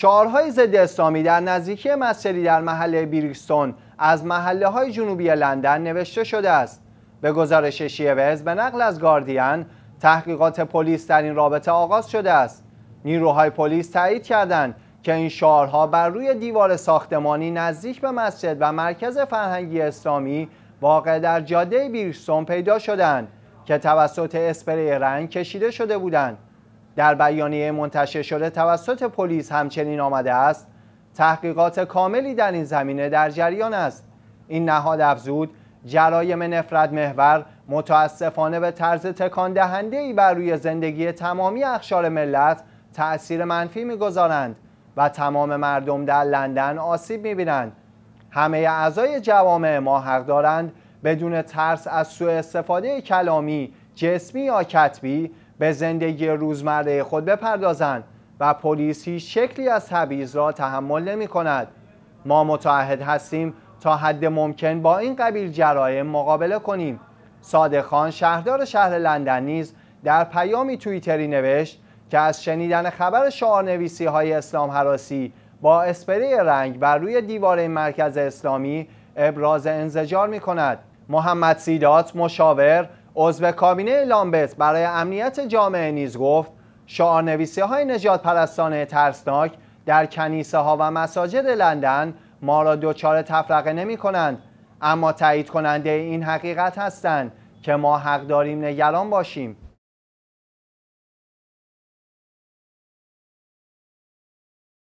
شعارهای ضد اسلامی در نزدیکی مسجدی در محله بیرکستون از محله های جنوبی لندن نوشته شده است. به گزارش شیوز به نقل از گاردین تحقیقات پلیس در این رابطه آغاز شده است. نیروهای پلیس تایید کردند که این شعارها بر روی دیوار ساختمانی نزدیک به مسجد و مرکز فرهنگی اسلامی واقع در جاده بیرستون پیدا شدند که توسط اسپری رنگ کشیده شده بودند. در بیانیه منتشر شده توسط پلیس همچنین آمده است. تحقیقات کاملی در این زمینه در جریان است. این نهاد افزود جرایم نفرت محور متاسفانه به طرز تکان دهنده ای بر روی زندگی تمامی اخشار ملت تأثیر منفی می‌گذارند و تمام مردم در لندن آسیب می‌بینند. همه اعضای جوامع ما حق دارند بدون ترس از سوء استفاده کلامی جسمی یا کتبی به زندگی روزمره خود بپردازند و پلیس هیچ شکلی از تبعیض را تحمل نمی کند. ما متعهد هستیم تا حد ممکن با این قبیل جرایم مقابله کنیم. صادق خان شهردار شهر لندن نیز در پیامی توییتری نوشت که از شنیدن خبر شعارنویسی های اسلام حراسی با اسپری رنگ بر روی دیوار مرکز اسلامی ابراز انزجار می کند. محمد سیدات مشاور عضو کابینه لامبت برای امنیت جامعه نیز گفت شعارنویسی های نجات پرستانه ترسناک در کنیسه ها و مساجد لندن ما را دچار تفرقه نمی کنند اما تایید کننده این حقیقت هستند که ما حق داریم نگران باشیم.